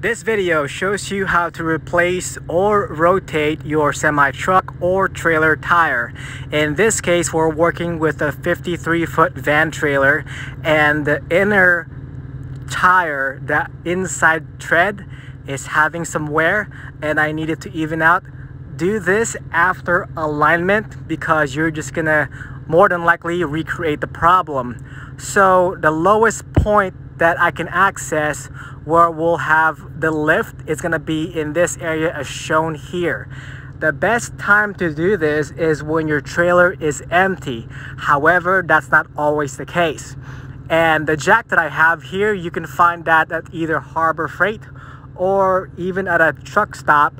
This video shows you how to replace or rotate your semi-truck or trailer tire. In this case, we're working with a 53 foot van trailer and the inner tire, the inside tread is having some wear and I needed to even out. Do this after alignment because you're just gonna more than likely recreate the problem. So the lowest point that I can access where we'll have the lift is going to be in this area as shown here. The best time to do this is when your trailer is empty. However, that's not always the case. And the jack that I have here, you can find that at either Harbor Freight or even at a truck stop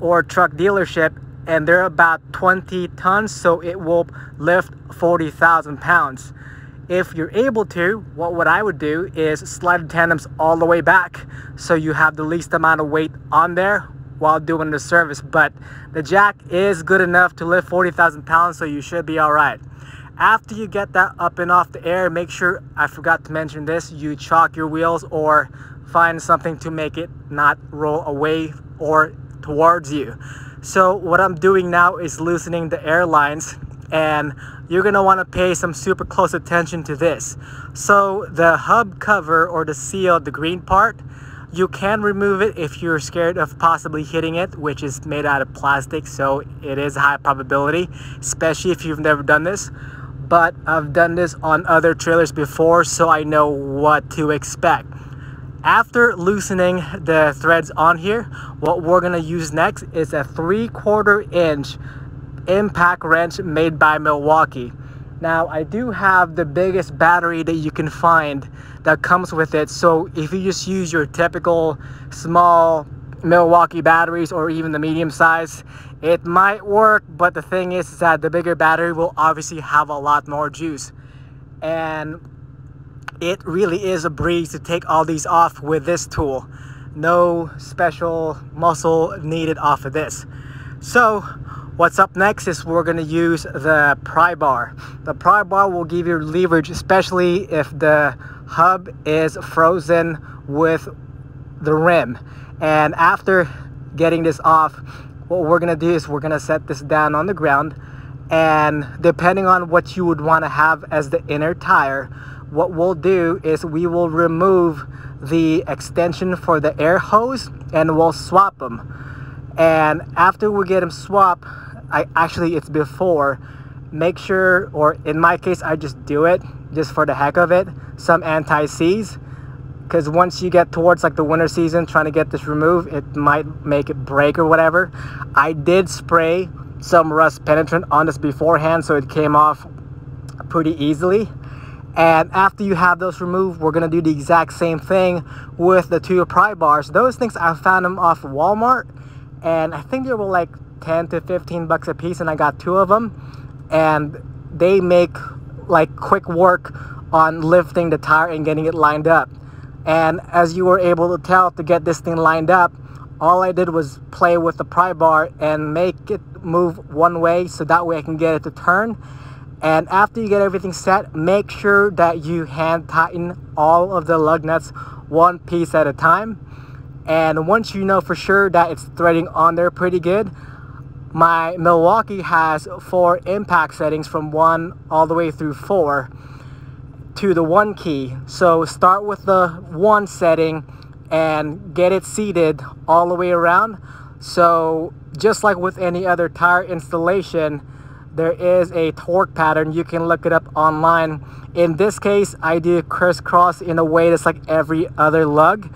or truck dealership and they're about 20 tons so it will lift 40,000 pounds if you're able to what what I would do is slide the tandems all the way back. So you have the least amount of weight on there while doing the service but the jack is good enough to lift 40,000 pounds so you should be all right. After you get that up and off the air make sure I forgot to mention this you chock your wheels or find something to make it not roll away or towards you. So what I'm doing now is loosening the air lines and you're going to want to pay some super close attention to this. So the hub cover or the seal, the green part, you can remove it if you're scared of possibly hitting it, which is made out of plastic, so it is a high probability, especially if you've never done this. But I've done this on other trailers before, so I know what to expect. After loosening the threads on here, what we're gonna use next is a three quarter inch impact wrench made by Milwaukee. Now I do have the biggest battery that you can find that comes with it. So if you just use your typical small Milwaukee batteries or even the medium size, it might work. But the thing is, is that the bigger battery will obviously have a lot more juice. And it really is a breeze to take all these off with this tool no special muscle needed off of this so what's up next is we're to use the pry bar. The pry bar will give you leverage especially if the hub is frozen with the rim. And after getting this off what we're to do is we're to set this down on the ground. And depending on what you would want to have as the inner tire what we'll do is we will remove the extension for the air hose and we'll swap them and after we get them swapped I actually it's before make sure or in my case I just do it just for the heck of it some anti-seize because once you get towards like the winter season trying to get this removed it might make it break or whatever. I did spray some rust penetrant on this beforehand so it came off pretty easily. And after you have those removed, we're gonna do the exact same thing with the two pry bars. Those things, I found them off Walmart and I think they were like 10 to 15 bucks a piece and I got two of them. And they make like quick work on lifting the tire and getting it lined up. And as you were able to tell to get this thing lined up, all I did was play with the pry bar and make it move one way so that way I can get it to turn and after you get everything set, make sure that you hand tighten all of the lug nuts one piece at a time. And once you know for sure that it's threading on there pretty good, my Milwaukee has four impact settings from one all the way through four to the one key. So start with the one setting and get it seated all the way around. So just like with any other tire installation, there is a torque pattern you can look it up online in this case i do crisscross in a way that's like every other lug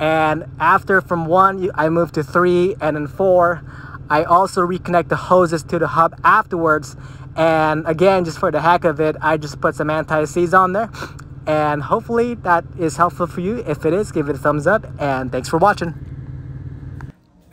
and after from one i move to three and then four. I also reconnect the hoses to the hub afterwards. And again just for the heck of it i just put some anti-seize on there. And hopefully that is helpful for you. If it is give it a thumbs up and thanks for watching.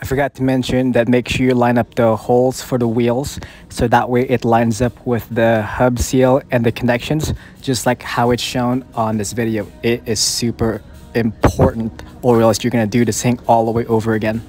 I forgot to mention that make sure you line up the holes for the wheels so that way it lines up with the hub seal and the connections just like how it's shown on this video. It is super important or else you're going to do this thing all the way over again.